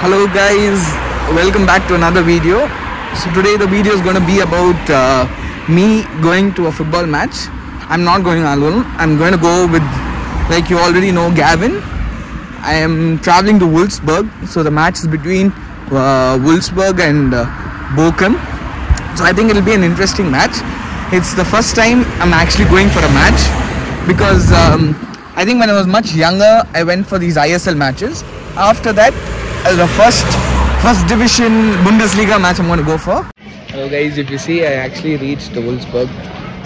Hello guys, welcome back to another video. So today the video is going to be about uh, me going to a football match. I'm not going alone. I'm going to go with, like you already know, Gavin. I am traveling to Wolfsburg. So the match is between uh, Wolfsburg and uh, Bochum. So I think it'll be an interesting match. It's the first time I'm actually going for a match because um, I think when I was much younger, I went for these ISL matches. After that, the first first division Bundesliga match I'm going to go for. Hello guys, if you see, I actually reached Wolfsburg.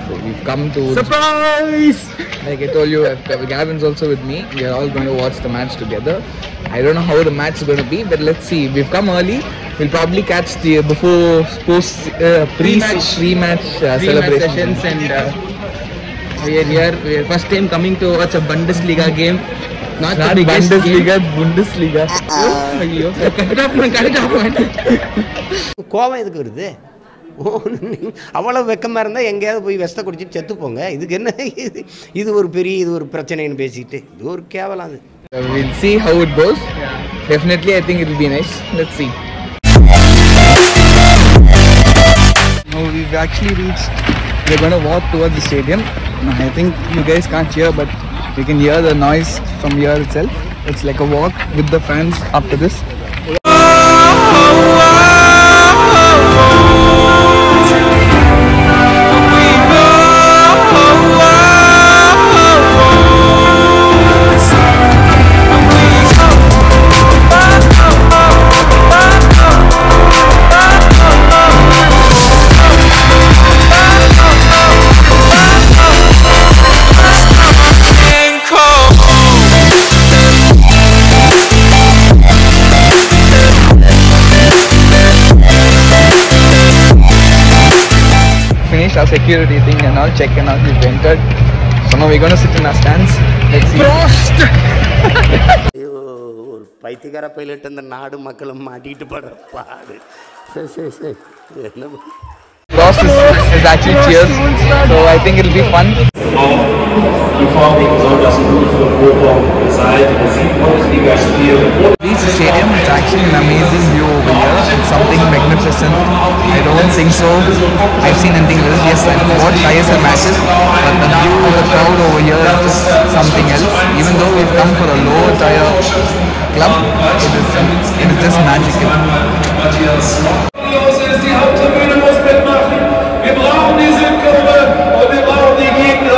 So we've come to Surprise! like I told you, uh, Gavin's also with me. We are all going to watch the match together. I don't know how the match is going to be, but let's see. We've come early. We'll probably catch the uh, before post uh, pre Pre-match- pre-match uh, Three match celebration. and uh, we are here. We are first time coming to watch a Bundesliga game. Not, Not the biggest Bundesliga, Bundesliga. game. ஐயோ cut it off man. கோவம் எதுக்கு வருது அவ்வளோ வெக்கமாக இருந்தால் எங்கேயாவது போய் விஷத்தை குடிச்சிட்டு செத்து போங்க இதுக்கு என்ன இது இது ஒரு பெரிய இது ஒரு பிரச்சனைன்னு பேசிக்கிட்டு இது ஒரு கேவலம் அது Uh, we'll see how it goes. Definitely, I think it'll be nice. Let's see. Now we've actually reached. We're going to walk towards the stadium. I think you guys can't hear, but you can hear the noise from here itself. It's like a walk with the fans after this. Finished our security thing and all, check and all. We've entered. So now we're going to sit in our stands. Let's see. ஐயோ ஒரு பைத்தியக்கார pilot அந்த நாடு மக்களும் மாட்டிக்கிட்டு படுற பாடு சரி சரி சரி என்ன பண்றது? Frost is, is actually cheers. So I think it'll be fun. Die vorwiegend soll das gut für Bochum sein. Das sieben Bundesligaspiel. Reach the stadium, it's actually an amazing view over think so. I've seen anything this. Yes, I've watched ISL matches, but the view of the crowd over here is something else. Even though we've come for a lower tier club, it is, it is just magical. Wir brauchen und wir brauchen die Gegner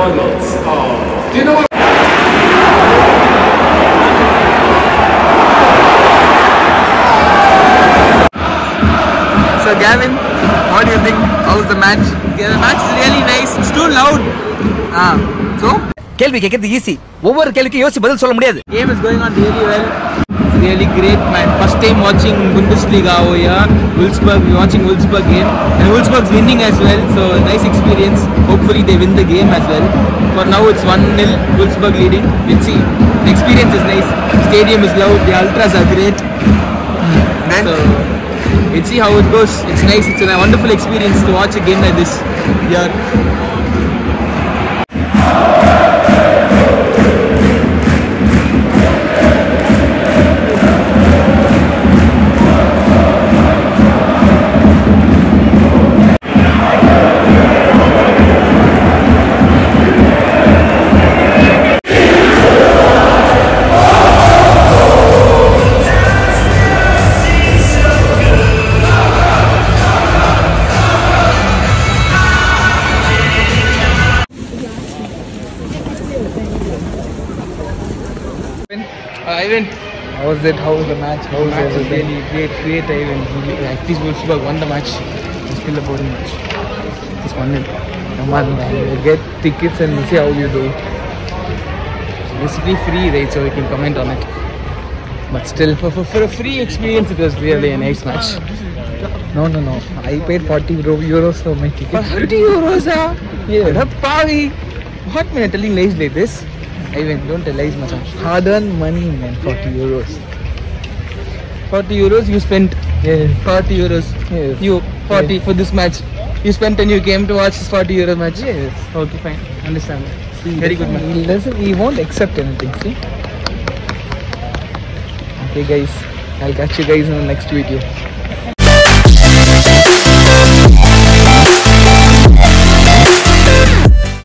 Wir freuen uns auf die Nummer. So Gavin, what do you think? How was the match? Yeah, the match is really nice. It's too loud. Ah, so கேள்வி கேட்கறது easy ஒவ்வொரு கேள்விக்கும் யோசிச்சு பதில் சொல்ல முடியாது Game is going on really well. Really great, man. First time watching Bundesliga oh over here. Wolfsburg, we're watching Wolfsburg game. And Wolfsburg's winning as well. So nice experience. Hopefully they win the game as well. For now it's 1-0 Wolfsburg leading. We'll see. The experience is nice. Stadium is loud. The ultras are great. then So we'll see how it goes. It's nice. It's a wonderful experience to watch a game like this here. Ivan, how was it? How was the match? How was match everything? really great, great Ivan. At least Wolfsburg won the match. It's still a boring match. It's 1-0. Come on, man. We'll get tickets and we'll see how you do. basically free, right? So we can comment on it. But still, for, for, for a free experience, it was really a nice match. No, no, no. I paid 40 euro- for my ticket. 40 euros, ah? Yeah. What a. What man, telling lies like this? Ivan, don't tell lies, Masan. Hard earned money, man. 40 euros. 40 euros you spent. Yeah. 40 euros. Yes. You 40 Yes. for this match. You spent and you came to watch this 40 euro match. Yes. Okay, fine. Understand. See, Very good man. He doesn't. He won't accept anything. See. Okay, guys. I'll catch you guys in the next video.